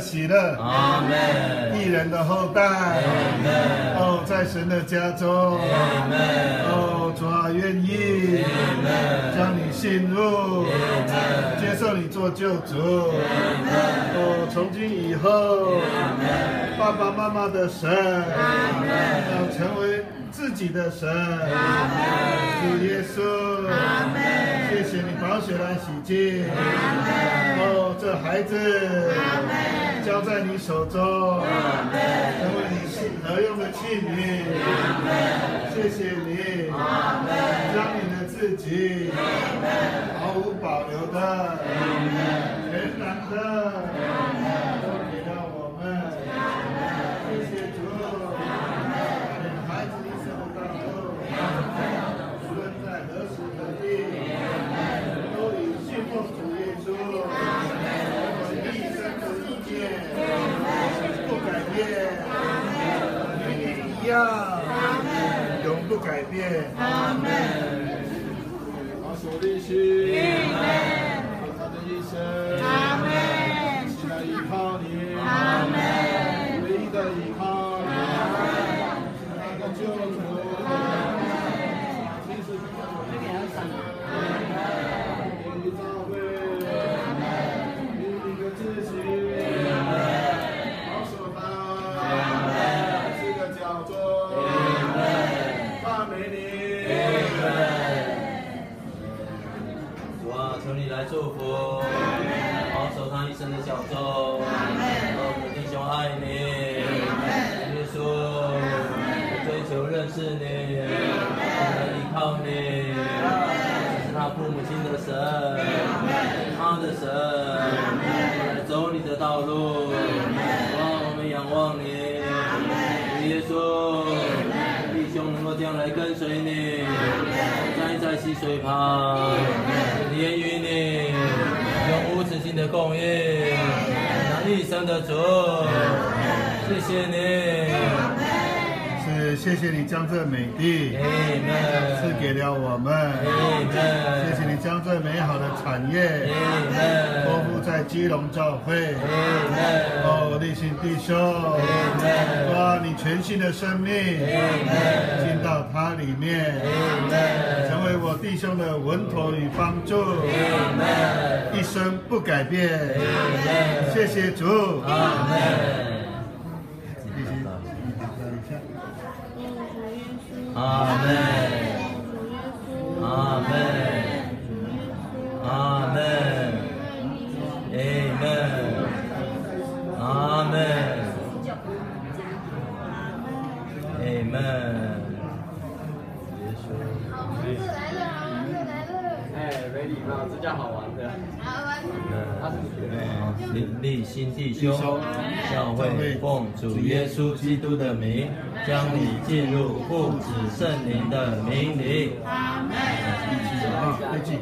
喜乐。阿门。艺人的后代。阿门。哦，在神的家中。阿门。哦，主啊，愿意。阿门。将你信入。阿门。接受你做救主。阿门。哦，从今以后。阿门。爸爸妈妈的神。阿门。要成为自己的神。阿门。主耶稣。阿门。谢谢你宝血来洗净。孩子。交在你手中，成为你合用的器皿。谢谢你，将你的自己毫无保留的、全然的都给到我们。谢谢主，孩子一生的道路，无论在何时何地，都以信奉主耶稣。不改变，与样，永不改变。阿门。阿所祝福，保守他一生的小众。我们弟兄爱你，耶稣，追求认识你，依靠你，这是他父母亲的神，他的神，走你的道路。耶稣，弟兄能够将来跟随你，站在溪水旁，连于你。永无止境的供应，那一生的主，谢谢你。是谢谢你将这美地赐给了我们，谢谢你将这美好的产业托付在基隆教会，哦，立信弟兄，哇，你全新的生命进到他里面，成为我弟兄的稳妥与帮助，一生不改变，谢谢主。阿门，阿你们。别说。好，王子来了，王子来了。哎，美女们，这叫好玩的。好玩的。立立新弟兄，教会奉主耶稣基督的名，将你进入父子圣灵的名里。阿门。一起啊，一起。